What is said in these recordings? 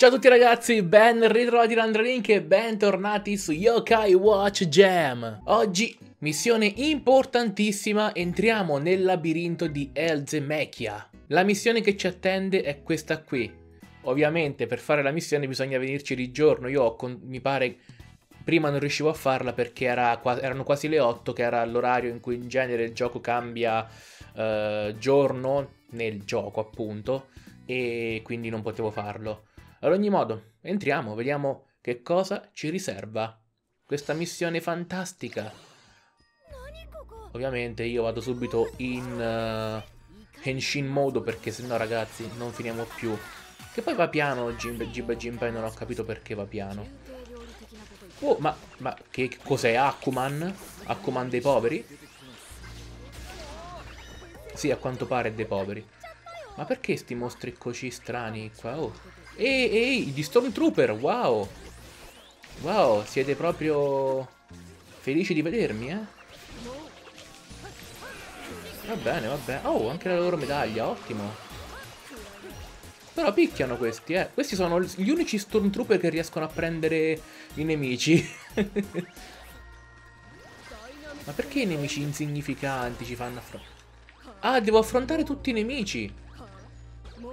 Ciao a tutti ragazzi, ben ritrovati da Andrelink e bentornati su Yokai Watch Jam. Oggi, missione importantissima, entriamo nel labirinto di Elzemechia. La missione che ci attende è questa qui. Ovviamente per fare la missione bisogna venirci di giorno, io ho, mi pare prima non riuscivo a farla perché era, erano quasi le 8 che era l'orario in cui in genere il gioco cambia eh, giorno nel gioco appunto e quindi non potevo farlo. Ad ogni modo, entriamo, vediamo che cosa ci riserva questa missione fantastica. Ovviamente io vado subito in uh, Henshin modo perché sennò ragazzi non finiamo più. Che poi va piano Jimbe Jinpei, non ho capito perché va piano. Oh, ma, ma che cos'è Akuman? Akuman dei poveri? Sì, a quanto pare dei poveri. Ma perché sti così strani qua? Oh. Ehi, ehi, gli Stormtrooper, wow. Wow, siete proprio felici di vedermi, eh? Va bene, va bene. Oh, anche la loro medaglia, ottimo. Però picchiano questi, eh. Questi sono gli unici Stormtrooper che riescono a prendere i nemici. Ma perché i nemici insignificanti ci fanno affrontare? Ah, devo affrontare tutti i nemici.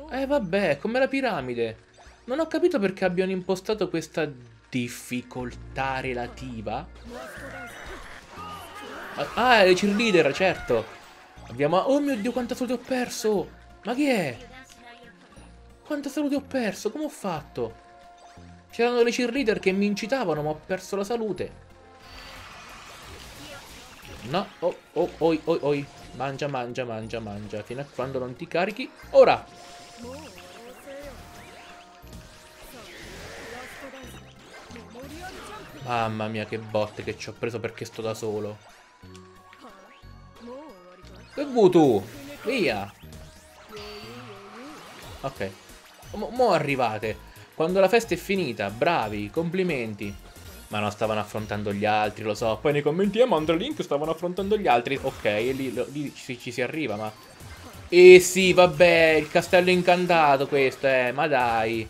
Eh, vabbè, come la piramide. Non ho capito perché abbiano impostato questa difficoltà relativa. Ah, le cheerleader, certo. Abbiamo... Oh mio Dio, quanta salute ho perso! Ma chi è? Quanta salute ho perso? Come ho fatto? C'erano le cheerleader che mi incitavano, ma ho perso la salute. No, oh, oh, oi, oi, oi. Mangia, mangia, mangia, mangia. Fino a quando non ti carichi. Ora! Mamma mia che botte che ci ho preso perché sto da solo. Che vuoi? Via. Ok. Mo, mo arrivate. Quando la festa è finita. Bravi, complimenti. Ma non stavano affrontando gli altri, lo so. Poi nei commenti, eh, ma Link stavano affrontando gli altri. Ok, e lì, lì ci, ci, si arriva, ma... Eh sì, vabbè, il castello incantato questo, eh, ma dai.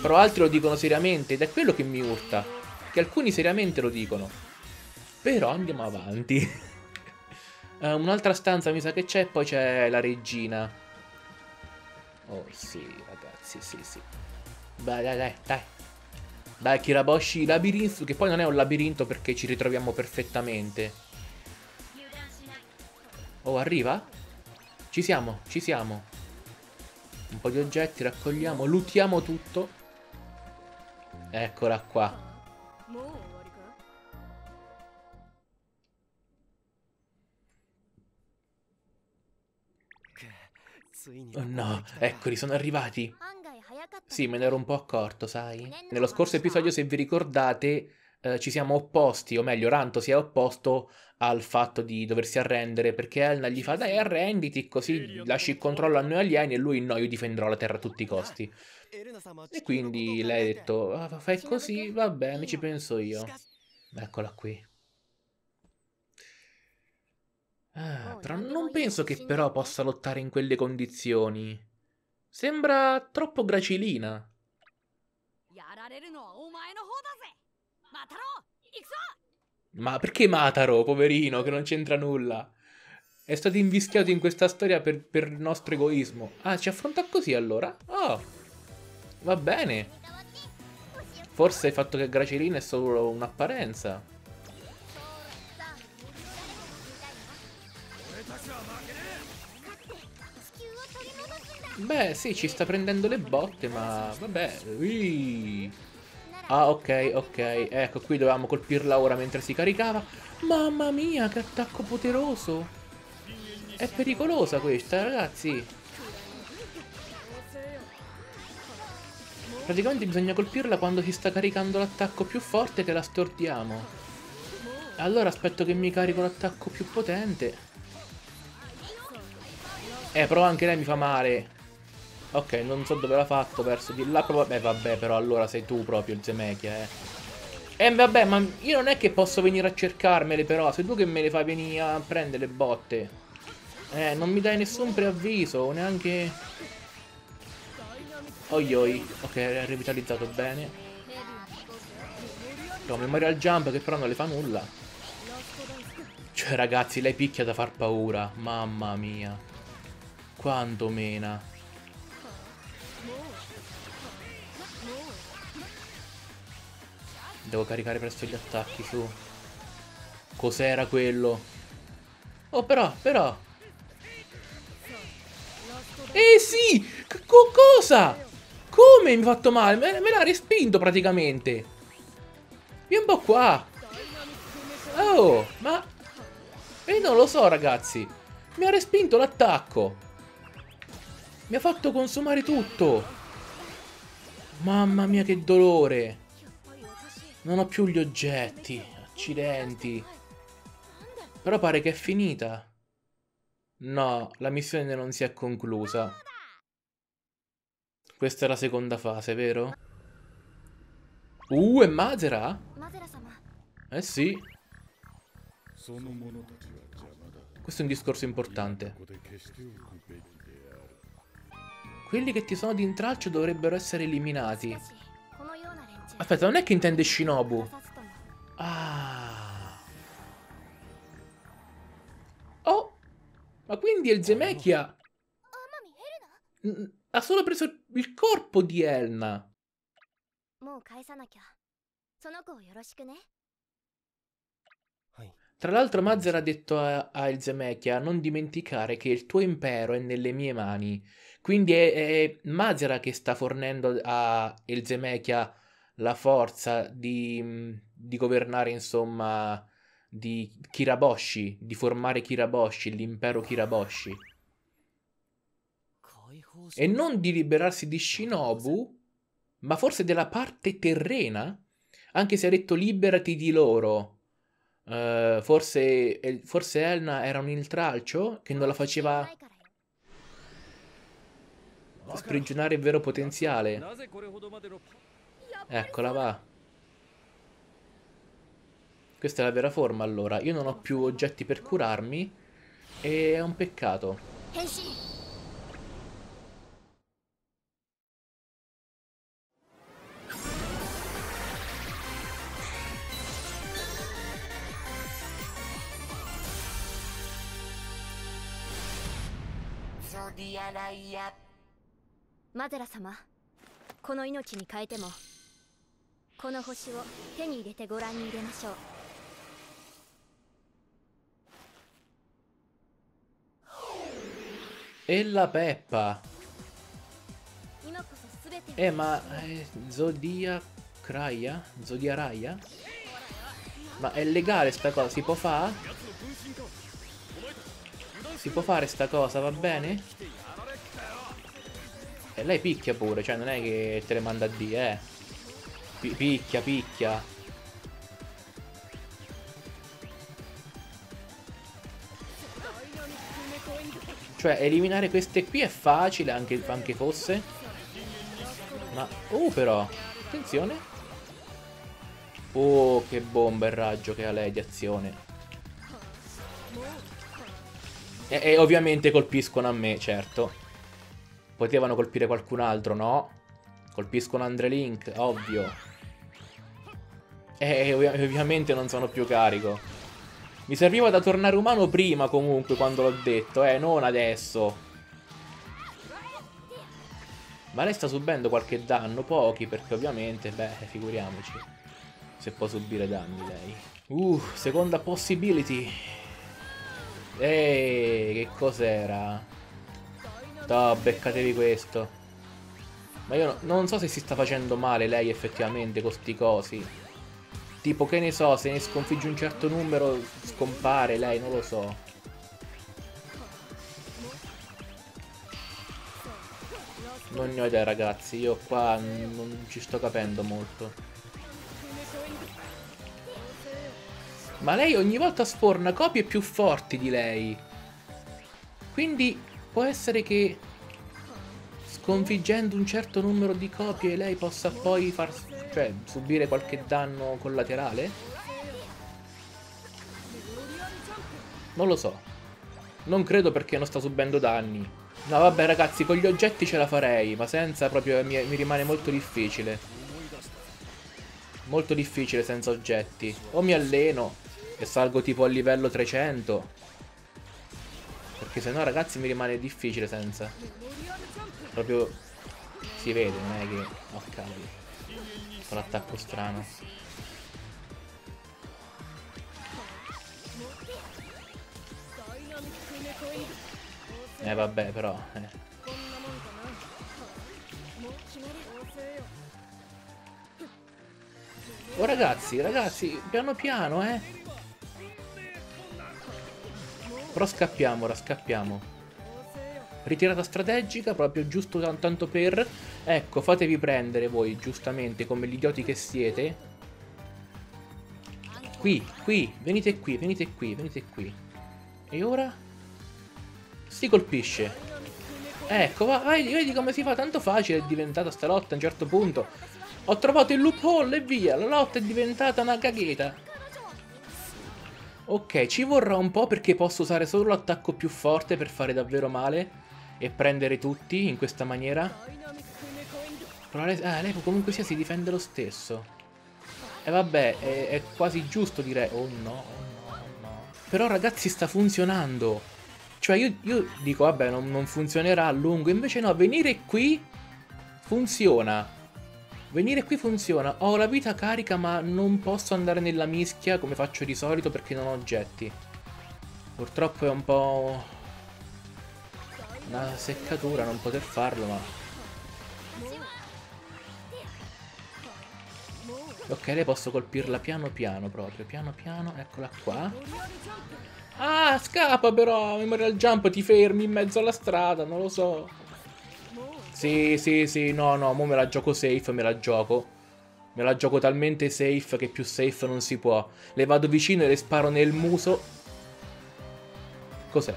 Però altri lo dicono seriamente ed è quello che mi urta che alcuni seriamente lo dicono. Però andiamo avanti. uh, Un'altra stanza mi sa che c'è, poi c'è la regina. Oh sì, ragazzi, sì, sì. Dai, dai, dai, dai. Dai, Kiraboshi labirinto, che poi non è un labirinto perché ci ritroviamo perfettamente. Oh, arriva? Ci siamo, ci siamo. Un po' di oggetti, raccogliamo, lootiamo tutto. Eccola qua. Oh no, eccoli, sono arrivati. Sì, me ne ero un po' accorto, sai. Nello scorso episodio, se vi ricordate, eh, ci siamo opposti, o meglio, Ranto si è opposto al fatto di doversi arrendere, perché Elna gli fa, dai, arrenditi, così lasci il controllo a noi alieni e lui no, io difenderò la Terra a tutti i costi. E quindi lei ha detto, ah, fai così, va bene, ci penso io. Eccola qui. Ah, però non penso che però possa lottare in quelle condizioni. Sembra troppo gracilina. Ma perché Mataro, poverino, che non c'entra nulla? È stato invischiato in questa storia per, per nostro egoismo. Ah, ci affronta così allora? Oh, va bene. Forse il fatto che Gracilina è solo un'apparenza. Beh, sì, ci sta prendendo le botte, ma vabbè. Ui. Ah, ok, ok. Ecco, qui dovevamo colpirla ora mentre si caricava. Mamma mia, che attacco poderoso. È pericolosa questa, ragazzi. Praticamente bisogna colpirla quando si sta caricando l'attacco più forte che la stordiamo. Allora aspetto che mi carico l'attacco più potente. Eh, però anche lei mi fa male. Ok, non so dove l'ha fatto, verso di là proprio... Eh vabbè, però allora sei tu proprio il Zemechia, eh. Eh vabbè, ma io non è che posso venire a cercarmele però, sei tu che me le fai venire a prendere le botte. Eh, non mi dai nessun preavviso, neanche... Oi oi. Ok, è rivitalizzato bene. No, Memorial Jump che però non le fa nulla. Cioè ragazzi, lei picchia da far paura. Mamma mia. Quanto mena. Devo caricare presto gli attacchi, su. Cos'era quello? Oh, però, però. Eh sì! C cosa? Come mi ha fatto male? Me, me l'ha respinto praticamente. Vieni un po' qua. Oh, ma... E eh, non lo so, ragazzi. Mi ha respinto l'attacco. Mi ha fatto consumare tutto. Mamma mia, che dolore. Non ho più gli oggetti. Accidenti. Però pare che è finita. No, la missione non si è conclusa. Questa è la seconda fase, vero? Uh, è Mazera? Eh sì. Questo è un discorso importante. Quelli che ti sono di intralcio dovrebbero essere eliminati. Aspetta, non è che intende Shinobu? Ah. Oh! Ma quindi il Zemekia... Ha solo preso il corpo di Elna. Tra l'altro Mazzer ha detto a, a Elzemechia non dimenticare che il tuo impero è nelle mie mani. Quindi è, è Mazera che sta fornendo a Elzemechia la forza di, di governare, insomma, di Kiraboshi, di formare Kiraboshi, l'impero Kiraboshi. E non di liberarsi di Shinobu, ma forse della parte terrena? Anche se ha detto liberati di loro. Uh, forse, forse Elna era un intralcio che non la faceva sprigionare il vero potenziale. Eccola, va. Questa è la vera forma, allora. Io non ho più oggetti per curarmi. E è un peccato. Madera-sama, この命に変えても この星を手に入れてご覧に入れましょう E la Peppa Eh ma eh, Zodia Kraia? Zodia Raya? Ma è legale sta cosa? Si può fare? Si può fare sta cosa, va bene? E lei picchia pure, cioè non è che te le manda a dire, eh picchia, picchia. Cioè, eliminare queste qui è facile, anche, anche fosse. Ma... Uh, però. Attenzione. Oh, che bomba il raggio che ha lei di azione. E, e ovviamente colpiscono a me, certo. Potevano colpire qualcun altro, no? Colpiscono Andrelink, ovvio. E ovviamente non sono più carico. Mi serviva da tornare umano prima comunque quando l'ho detto, eh, non adesso. Ma lei sta subendo qualche danno? Pochi, perché ovviamente, beh, figuriamoci. Se può subire danni lei. Uh, seconda possibility. Ehi, che cos'era? No, beccatevi questo. Ma io no, non so se si sta facendo male lei effettivamente con sti cosi. Tipo, che ne so, se ne sconfigge un certo numero, scompare lei, non lo so. Non ne ho idea, ragazzi. Io qua non ci sto capendo molto. Ma lei ogni volta sforna copie più forti di lei. Quindi può essere che sconfiggendo un certo numero di copie lei possa poi far cioè, subire qualche danno collaterale? Non lo so. Non credo perché non sta subendo danni. No, vabbè, ragazzi, con gli oggetti ce la farei, ma senza proprio mi, mi rimane molto difficile. Molto difficile senza oggetti. O mi alleno e salgo tipo a livello 300. Perché se no, ragazzi, mi rimane difficile senza. Proprio si vede, non è che... Oh, cavoli. L'attacco strano. Eh vabbè però eh. Oh ragazzi, ragazzi, piano piano eh Però scappiamo, ora scappiamo Ritirata strategica, proprio giusto tanto per Ecco, fatevi prendere voi, giustamente, come gli idioti che siete Qui, qui, venite qui, venite qui, venite qui E ora? Si colpisce. Ecco, va, vedi, vedi come si fa, tanto facile è diventata sta lotta a un certo punto. Ho trovato il loophole e via, la lotta è diventata una cagheta. Ok, ci vorrà un po' perché posso usare solo l'attacco più forte per fare davvero male e prendere tutti in questa maniera. Però lei, ah, lei comunque sia si difende lo stesso. E vabbè, è, è quasi giusto dire... Oh no, oh no, oh no. Però ragazzi sta funzionando. Cioè io, io dico, vabbè, non, non, funzionerà a lungo. Invece no, venire qui funziona. Venire qui funziona. Ho la vita carica ma non posso andare nella mischia come faccio di solito perché non ho oggetti. Purtroppo è un po' una seccatura non poter farlo, ma... Ok, lei posso colpirla piano piano proprio, piano piano, eccola qua. Ah, scappa però, Memorial Jump ti fermi in mezzo alla strada, non lo so. Sì, sì, sì, no, no, mo me la gioco safe, me la gioco. Me la gioco talmente safe che più safe non si può. Le vado vicino e le sparo nel muso. Cos'è?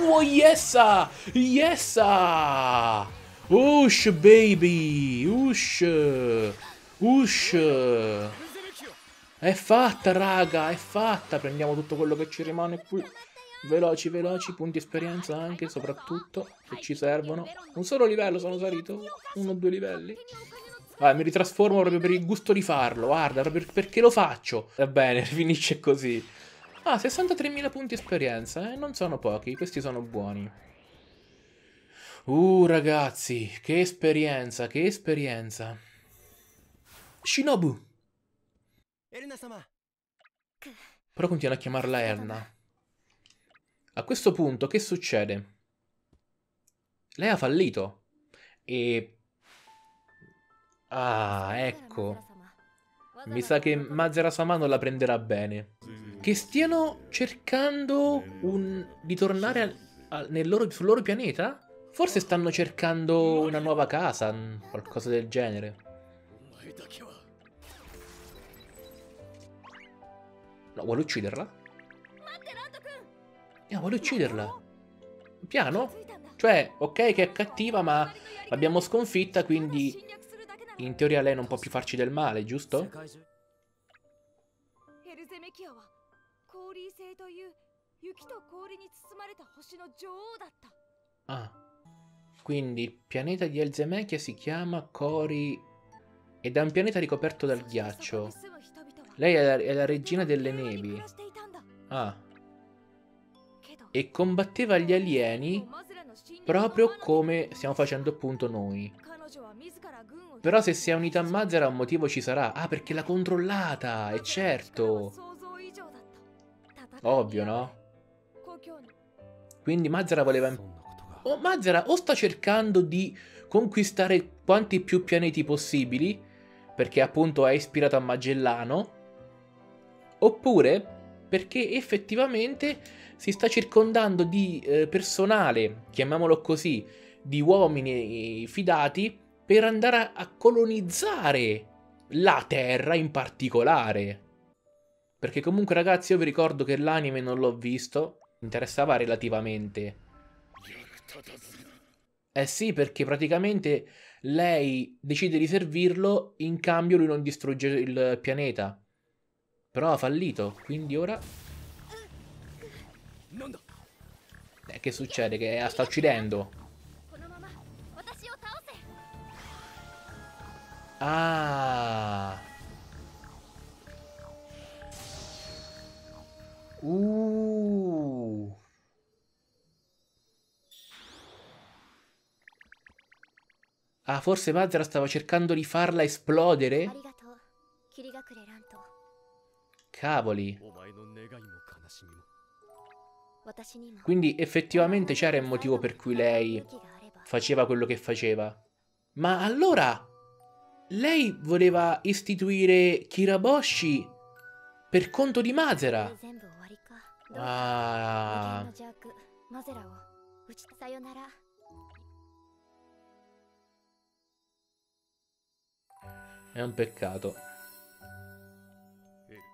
Oh, yesa! Yesa! Ush, baby! Ush! Ush! È fatta, raga, è fatta. Prendiamo tutto quello che ci rimane qui. Veloci, veloci, punti esperienza anche, soprattutto, che ci servono. Un solo livello sono salito? Uno o due livelli? Vai, mi ritrasformo proprio per il gusto di farlo, guarda, proprio perché lo faccio. Va bene, finisce così. Ah, 63.000 punti esperienza, eh? Non sono pochi, questi sono buoni. Uh, ragazzi, che esperienza, che esperienza. Shinobu. Però continua a chiamarla Erna. A questo punto che succede? Lei ha fallito. E... Ah, ecco. Mi sa che Mazera-sama non la prenderà bene. Che stiano cercando un... di tornare al... Nel loro... sul loro pianeta? Forse stanno cercando una nuova casa, qualcosa del genere. No, vuole ucciderla? No, vuole ucciderla. Piano? Cioè, ok che è cattiva, ma l'abbiamo sconfitta, quindi in teoria lei non può più farci del male, giusto? Ah. Quindi il pianeta di Elzemechia si chiama Cori... Ed è un pianeta ricoperto dal ghiaccio. Lei è la, è la regina delle nevi. Ah. E combatteva gli alieni proprio come stiamo facendo appunto noi. Però se si è unita a Mazera un motivo ci sarà. Ah, perché l'ha controllata, è certo. Ovvio, no? Quindi Mazera voleva... Oh, Mazera o sta cercando di conquistare quanti più pianeti possibili, perché appunto è ispirato a Magellano, oppure perché effettivamente si sta circondando di eh, personale, chiamiamolo così, di uomini fidati per andare a, a colonizzare la Terra in particolare. Perché comunque ragazzi io vi ricordo che l'anime non l'ho visto, mi interessava relativamente. Eh sì, perché praticamente lei decide di servirlo, in cambio lui non distrugge il pianeta. Però ha fallito, quindi ora... Eh, che succede? Che la sta uccidendo. Ah. Uh. Ah, forse Mazara stava cercando di farla esplodere? Cavoli. Quindi effettivamente c'era il motivo per cui lei faceva quello che faceva. Ma allora lei voleva istituire Kiraboshi per conto di Mazera. Ah. È un peccato.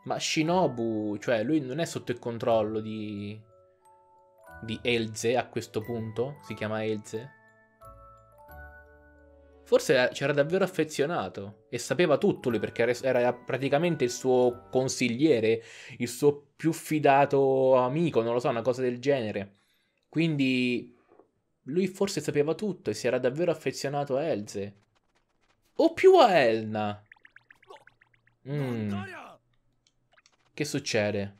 Ma Shinobu, cioè lui non è sotto il controllo di... di Elze a questo punto? Si chiama Elze? Forse c'era davvero affezionato e sapeva tutto lui perché era praticamente il suo consigliere, il suo più fidato amico, non lo so, una cosa del genere. Quindi lui forse sapeva tutto e si era davvero affezionato a Elze. O più a Elna. Mm. Che succede?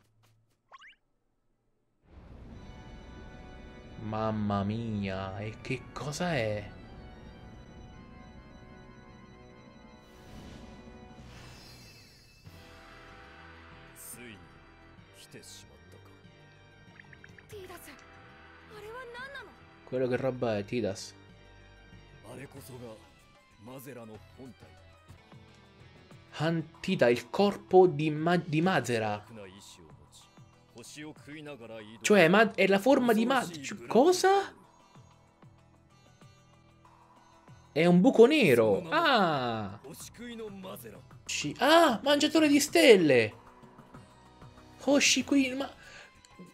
Mamma mia, e che cosa è? Quello che roba è Tidas. Hantida, il corpo di, Ma di Mazera. Cioè, ma è la forma di Mazera. Cosa? È un buco nero. Ah! Ah, mangiatore di stelle. Hoshi qui, ma...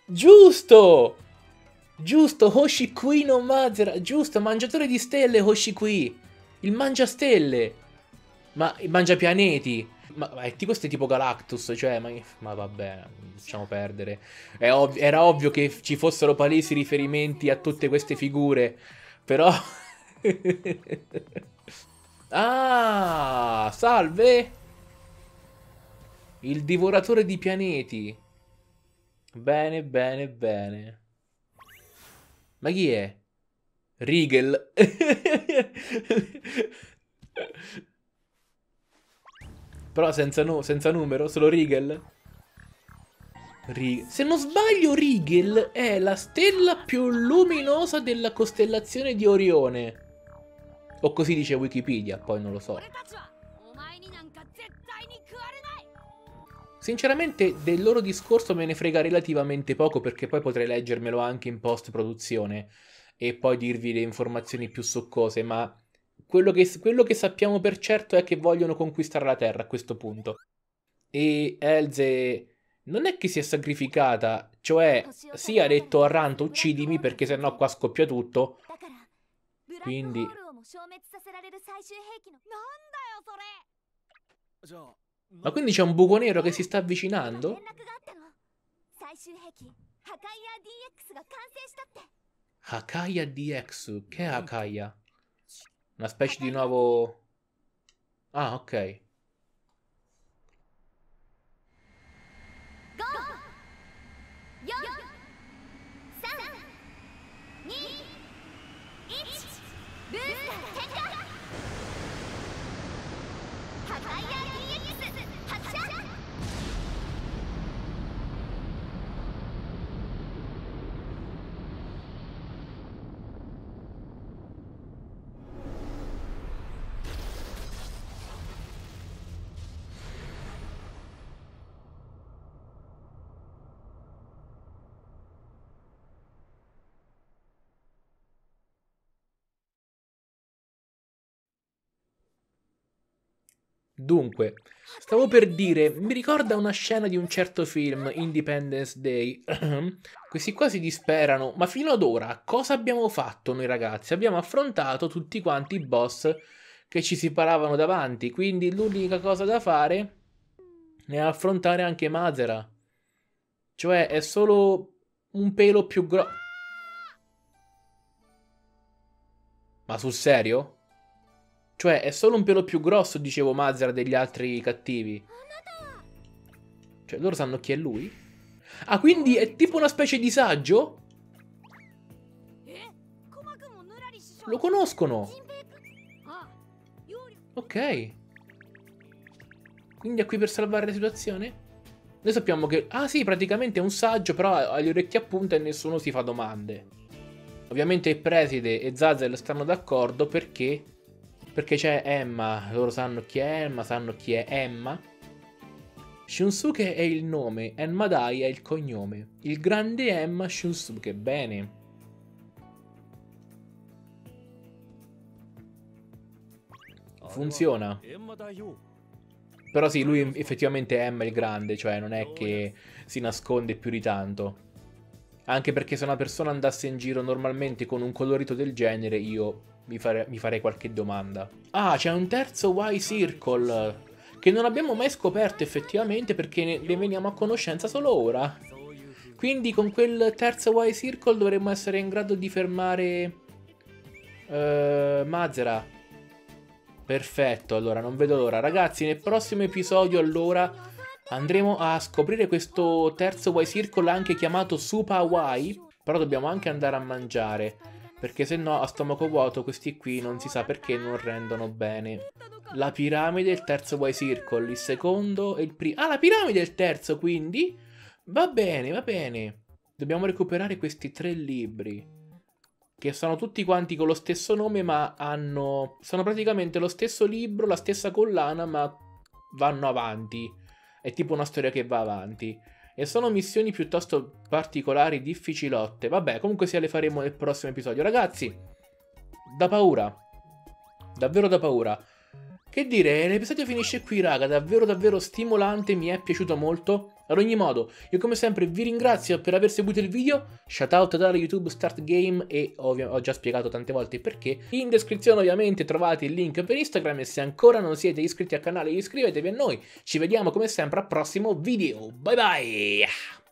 Giusto! Giusto, Hoshi qui non Mazera. Giusto, mangiatore di stelle Hoshi qui. Il mangia stelle. Ma il mangia pianeti. Ma, ma è tipo questo è tipo Galactus, cioè, ma, ma vabbè, lasciamo perdere. Ov era ovvio che ci fossero palesi riferimenti a tutte queste figure, però... ah, salve! Il divoratore di pianeti. Bene, bene, bene. Ma chi è? Riegel. Però senza, no, senza, numero, solo Riegel. Rig Se non sbaglio, Riegel è la stella più luminosa della costellazione di Orione. O così dice Wikipedia, poi non lo so. Sinceramente del loro discorso me ne frega relativamente poco perché poi potrei leggermelo anche in post produzione e poi dirvi le informazioni più succose, ma quello che, quello che sappiamo per certo è che vogliono conquistare la Terra a questo punto. E Elze non è che si è sacrificata, cioè sì ha detto a Ranto uccidimi perché sennò qua scoppia tutto. Quindi... Ma quindi c'è un buco nero che si sta avvicinando? Hakaya DX, che è Hakaya? Una specie di nuovo... Ah, ok. Dunque, stavo per dire, mi ricorda una scena di un certo film, Independence Day. Questi qua si disperano, ma fino ad ora cosa abbiamo fatto noi ragazzi? Abbiamo affrontato tutti quanti i boss che ci si paravano davanti, quindi l'unica cosa da fare è affrontare anche Mazera. Cioè, è solo un pelo più grosso. Ma sul serio? Cioè, è solo un pelo più grosso, dicevo Mazara, degli altri cattivi. Cioè, loro sanno chi è lui? Ah, quindi è tipo una specie di saggio? Lo conoscono. Ok. Quindi è qui per salvare la situazione? Noi sappiamo che... Ah sì, praticamente è un saggio, però ha le orecchie a punta e nessuno si fa domande. Ovviamente il preside e Zazel stanno d'accordo perché... Perché c'è Emma, loro sanno chi è Emma, sanno chi è Emma. Shunsuke è il nome, Enmadai è il cognome. Il grande Emma Shunsuke, bene. Funziona. Però sì, lui effettivamente è Emma il grande, cioè non è che si nasconde più di tanto. Anche perché se una persona andasse in giro normalmente con un colorito del genere, io mi, fare, mi farei qualche domanda. Ah, c'è un terzo Y-Circle che non abbiamo mai scoperto effettivamente perché ne, veniamo a conoscenza solo ora. Quindi con quel terzo Y-Circle dovremmo essere in grado di fermare... Uh, Mazera. Perfetto, allora non vedo l'ora. Ragazzi, nel prossimo episodio allora andremo a scoprire questo terzo Y-Circle anche chiamato Supa Y. Però dobbiamo anche andare a mangiare. Perché se no a stomaco vuoto questi qui non si sa perché non rendono bene. La piramide, il terzo Y-Circle, il secondo e il primo... Ah, la piramide è il terzo, quindi... Va bene, va bene. Dobbiamo recuperare questi tre libri che sono tutti quanti con lo stesso nome, ma hanno. sono praticamente lo stesso libro, la stessa collana, ma vanno avanti. È tipo una storia che va avanti. E sono missioni piuttosto particolari, difficilotte. Vabbè, comunque sia le faremo nel prossimo episodio. Ragazzi, da paura. Davvero da paura. Che dire, l'episodio finisce qui, raga, davvero davvero stimolante, mi è piaciuto molto. Ad ogni modo, io come sempre vi ringrazio per aver seguito il video, shoutout da YouTube Start Game e ho già spiegato tante volte perché. In descrizione ovviamente trovate il link per Instagram e se ancora non siete iscritti al canale iscrivetevi a noi. Ci vediamo come sempre al prossimo video, bye bye!